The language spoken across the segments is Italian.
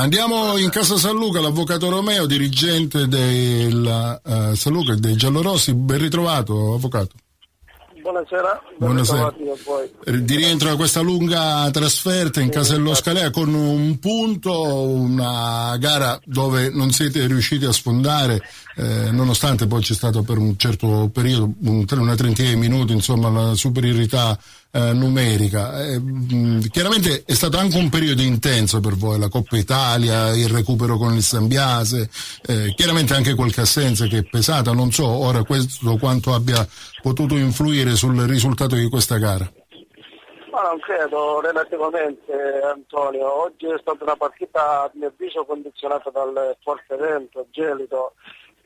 Andiamo in casa San Luca, l'avvocato Romeo, dirigente del uh, San Luca e dei Giallorossi. Ben ritrovato, avvocato. Buonasera. Buonasera. Di rientro a questa lunga trasferta in Casello Scalea con un punto, una gara dove non siete riusciti a sfondare, eh, nonostante poi c'è stato per un certo periodo, una trentina di minuti, insomma, la superiorità eh, numerica. Eh, mh, chiaramente è stato anche un periodo intenso per voi, la Coppa Italia, il recupero con il Sambiase, eh, chiaramente anche qualche assenza che è pesata, non so ora questo quanto abbia potuto influire sul risultato di questa gara. Ma non credo relativamente Antonio, oggi è stata una partita a mio avviso condizionata dal forte vento, gelido,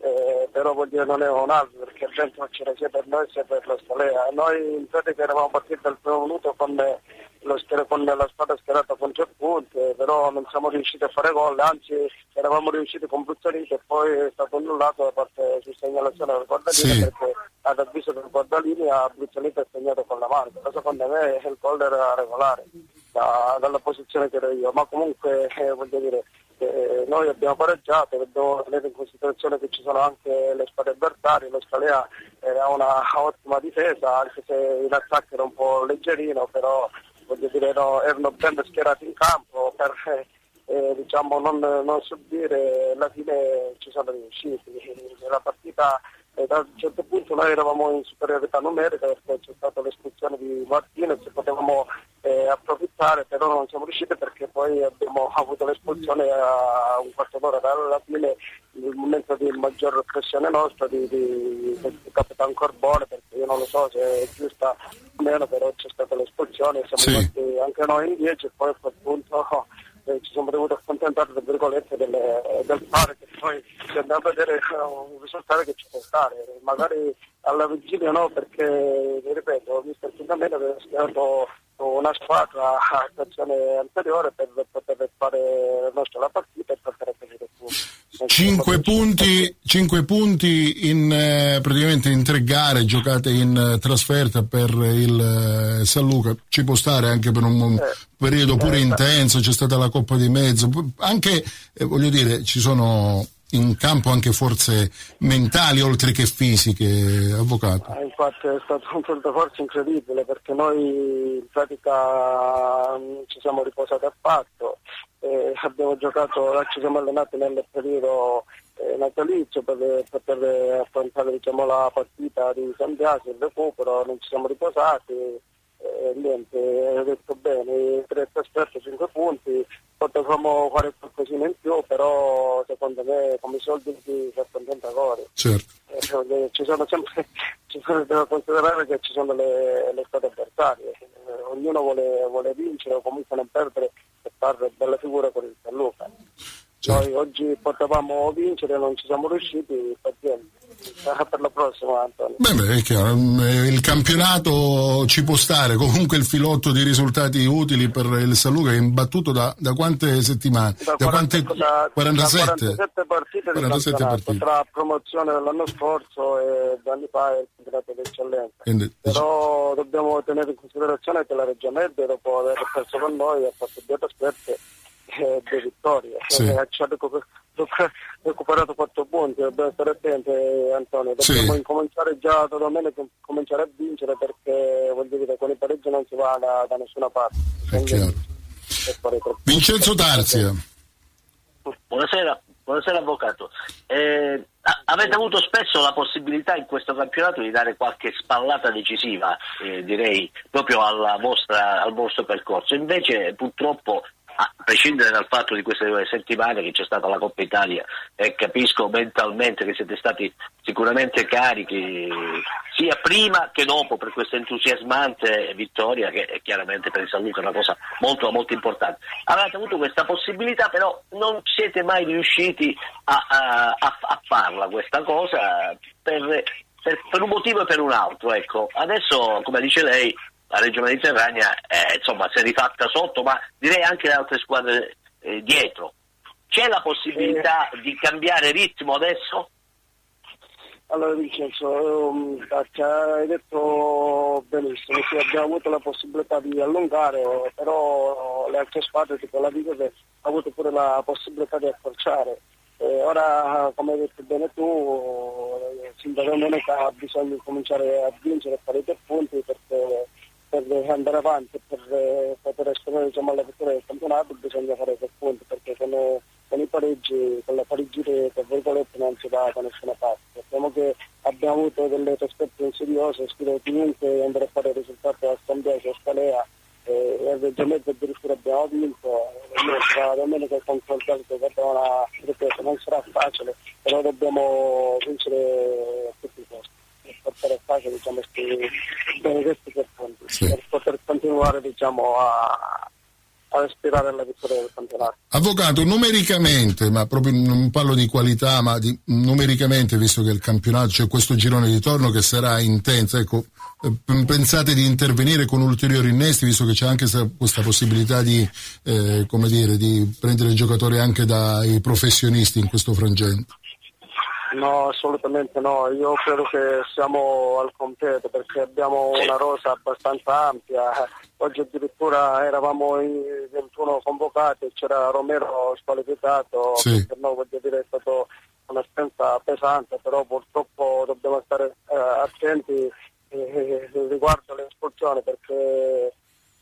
eh, però vuol dire non è un altro perché il vento c'era sia per noi sia per la Stalea. Noi in pratica eravamo partiti dal primo minuto con, lo, con la spada schierata con tre punti, però non siamo riusciti a fare gol, anzi eravamo riusciti con Bruzzolini e poi è stato annullato da parte su segnalazione del guardalini sì. perché ad avviso del guardalini ha Bruzzolini ha segnato con la mano, però secondo me il gol era regolare da, dalla posizione che ero io, ma comunque eh, voglio dire eh, noi abbiamo pareggiato, dobbiamo tenere in considerazione che ci sono anche le spade avversarie, lo Scalea eh, ha una ottima difesa, anche se in attacco era un po' leggerino, però voglio dire no, erano ben schierati in campo per eh, diciamo, non, non, subire, alla fine ci sono riusciti. La partita eh, da un certo punto noi eravamo in superiorità numerica perché c'è stata l'espulsione di Martinez e potevamo eh, approfittare, però non siamo riusciti perché poi abbiamo avuto l'espulsione a un quarto d'ora dalla fine, nel momento di maggior pressione nostra di, di, di Capitan Corbone, perché io non lo so se è giusta o meno, però c'è stata l'espulsione, siamo sì. anche noi in 10 e poi a quel punto eh, ci siamo dovuti accontentare delle, del fare che poi si andava a vedere un risultato che ci può stare, magari alla vigilia no perché ripeto, mister Fundamento aveva schierato una squadra a stazione anteriore per poter fare la nostra partita e poter ottenere punti. 5 punti, 5 punti in, eh, praticamente in tre gare giocate in eh, trasferta per il eh, San Luca, ci può stare anche per un periodo pure intenso, c'è stata la Coppa di Mezzo, anche voglio dire ci sono in campo anche forze mentali oltre che fisiche, avvocato? Ah, infatti è stato un forza incredibile perché noi in pratica non ci siamo riposati affatto, eh, abbiamo giocato, ci siamo allenati nel periodo eh, natalizio per poter affrontare diciamo, la partita di San Biasio, il recupero, non ci siamo riposati eh, niente, hai detto bene, tre trasferte, cinque punti, potevamo fare qualcosina in più, però secondo me come soldi si accontenta ancora. Certo. Eh, ci sono sempre, ci sono, devo considerare che ci sono le, le squadre avversarie, eh, ognuno vuole, vuole, vincere o comunque non perdere e fare bella figura con il San Luca. Certo. Noi oggi potevamo vincere, non ci siamo riusciti, pazienza. Per la prossima, Antonio. Beh, beh, è chiaro. Mm, il campionato ci può stare, comunque il filotto di risultati utili per il Saluca è imbattuto da, da quante settimane? Da, da, 40, quante, da 47? 47 partite 47 partite. tra promozione dell'anno scorso e anni fa il campionato d'eccellenza. Quindi, Però diciamo... dobbiamo tenere in considerazione che la Reggio Media dopo aver perso con noi ha fatto due trasferte eh, due vittorie. Sì. Eh, ci ha recuperato quattro punti, dobbiamo stare attenti Antonio, dobbiamo sì. incominciare già da domenica cominciare a vincere perché voglio dire con i pareggi non si va da, da nessuna parte. Vincenzo Tarzia. Buonasera, buonasera avvocato. Eh, avete avuto spesso la possibilità in questo campionato di dare qualche spallata decisiva, eh, direi, proprio vostra, al vostro percorso. Invece purtroppo a prescindere dal fatto di queste due settimane che c'è stata la Coppa Italia e capisco mentalmente che siete stati sicuramente carichi sia prima che dopo per questa entusiasmante vittoria che è chiaramente per il San Luca è una cosa molto molto importante. Avete avuto questa possibilità però non siete mai riusciti a, a, a, a farla questa cosa per, per, per, un motivo e per un altro. Ecco. Adesso come dice lei la Reggio Mediterranea eh, insomma, si è rifatta sotto, ma direi anche le altre squadre eh, dietro. C'è la possibilità eh. di cambiare ritmo adesso? Allora Vincenzo, um, hai detto benissimo, sì, abbiamo avuto la possibilità di allungare, però le altre squadre tipo la Vigore hanno avuto pure la possibilità di accorciare. Eh, ora, come hai detto bene tu, eh, sin da domenica bisogna cominciare a vincere e fare i tre punti perché per andare avanti per eh, poter esponere diciamo, alla vittoria del campionato bisogna fare tre punti perché con, con i pareggi, con la pareggire per virgolette non si va da nessuna parte. Sappiamo che abbiamo avuto delle trasferte insidiose, sfido chiunque andare a fare il risultato a Scambiace o Scalea e a Reggio Mezzo addirittura abbiamo vinto, la domenica contro il Galito che una ripeto, non sarà facile, però dobbiamo vincere a tutti i costi portare a casa diciamo, questi benedetti per punti, sì. per poter continuare diciamo, a, a aspirare alla vittoria del campionato. Avvocato, numericamente, ma proprio non parlo di qualità, ma di, numericamente, visto che il campionato c'è questo girone di torno che sarà intenso, ecco, eh, pensate di intervenire con ulteriori innesti, visto che c'è anche questa possibilità di, eh, come dire, di prendere giocatori anche dai professionisti in questo frangente? No, assolutamente no, io credo che siamo al completo perché abbiamo una rosa abbastanza ampia, oggi addirittura eravamo in 21 convocati, c'era Romero squalificato, sì. per noi voglio dire è stato un'assenza pesante, però purtroppo dobbiamo stare eh, attenti eh, riguardo le espulsioni perché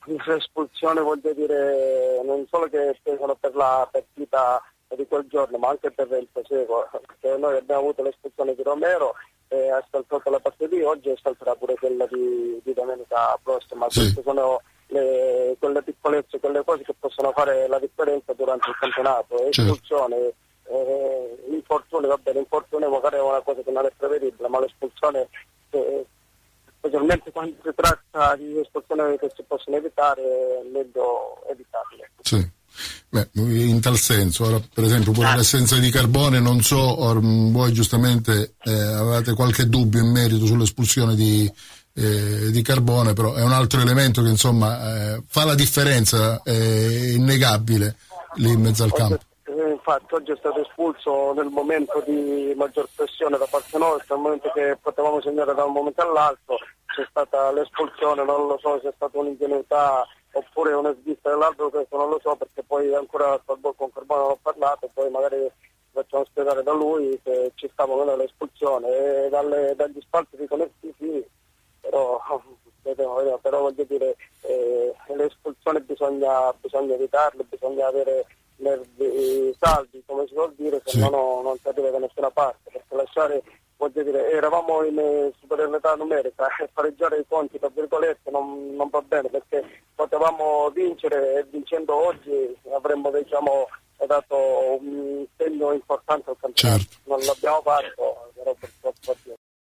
le espulsioni voglio dire non solo che pesano per la partita di quel giorno, ma anche per il proseguo, perché noi abbiamo avuto l'espulsione di Romero e ha saltato la partita di oggi e salterà pure quella di, di domenica prossima. Sì. Queste sono le, quelle piccolezze, quelle cose che possono fare la differenza durante il campionato. Certo. Espulsione, eh, infortuni, va bene, l'infortune magari è una cosa che non è prevedibile, ma l'espulsione, eh, specialmente quando si tratta di espulsioni che si possono evitare, è meglio evitarle. Sì. Beh, in tal senso, ora, per esempio pure ah. l'essenza di carbone, non so, or, voi giustamente eh, avevate qualche dubbio in merito sull'espulsione di, eh, di, carbone, però è un altro elemento che insomma eh, fa la differenza, è innegabile lì in mezzo al campo. Eh, infatti oggi è stato espulso nel momento di maggior pressione da parte nostra, nel momento che potevamo segnare da un momento all'altro, c'è stata l'espulsione, non lo so se è stata un'ingenuità oppure una svista dell'albero, questo non lo so perché poi ancora con Carbone non ho parlato, poi magari facciamo spiegare da lui che ci stava con l'espulsione e dalle, dagli spalti riconnettivi però, però voglio dire eh, le espulsioni bisogna, bisogna evitarle, bisogna avere nervi saldi come si vuol dire, se sì. no non si arriva da nessuna parte, perché lasciare voglio dire, eravamo in eh, superiorità numerica e pareggiare i conti, tra virgolette, non, non, va bene perché potevamo vincere e vincendo oggi avremmo diciamo, dato un segno importante al campionato. Certo. Non l'abbiamo fatto